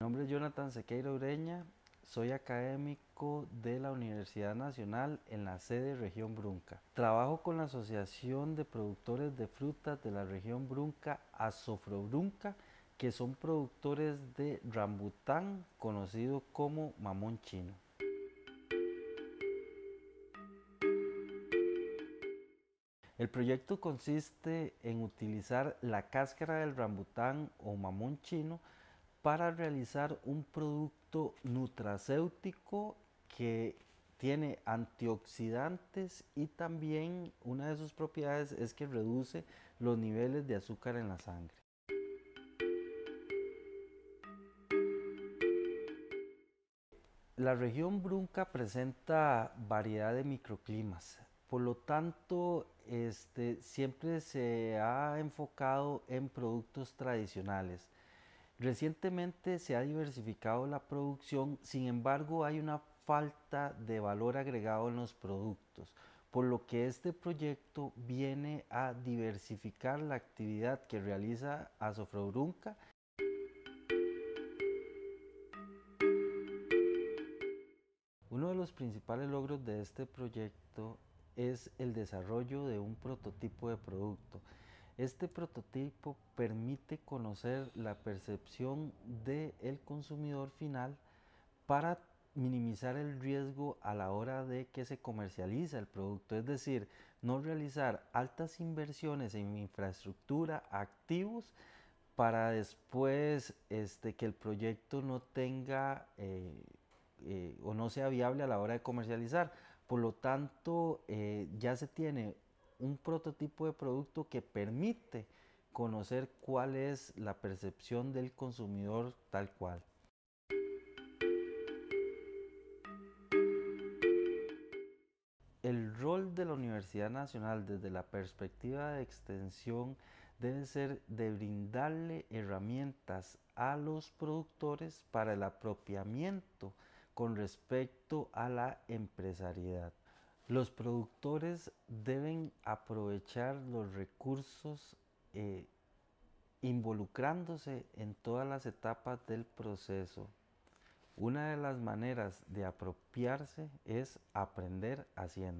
Mi nombre es Jonathan Sequeira Ureña, soy académico de la Universidad Nacional en la sede Región Brunca. Trabajo con la Asociación de Productores de Frutas de la Región Brunca, Azofrobrunca, que son productores de rambután, conocido como mamón chino. El proyecto consiste en utilizar la cáscara del rambután o mamón chino para realizar un producto nutracéutico que tiene antioxidantes y también una de sus propiedades es que reduce los niveles de azúcar en la sangre. La región Brunca presenta variedad de microclimas, por lo tanto este, siempre se ha enfocado en productos tradicionales. Recientemente se ha diversificado la producción, sin embargo hay una falta de valor agregado en los productos, por lo que este proyecto viene a diversificar la actividad que realiza Azofrobrunca. Uno de los principales logros de este proyecto es el desarrollo de un prototipo de producto. Este prototipo permite conocer la percepción del consumidor final para minimizar el riesgo a la hora de que se comercializa el producto, es decir, no realizar altas inversiones en infraestructura, activos, para después este, que el proyecto no tenga eh, eh, o no sea viable a la hora de comercializar. Por lo tanto, eh, ya se tiene un prototipo de producto que permite conocer cuál es la percepción del consumidor tal cual. El rol de la Universidad Nacional desde la perspectiva de extensión debe ser de brindarle herramientas a los productores para el apropiamiento con respecto a la empresariedad. Los productores deben aprovechar los recursos eh, involucrándose en todas las etapas del proceso. Una de las maneras de apropiarse es aprender haciendo.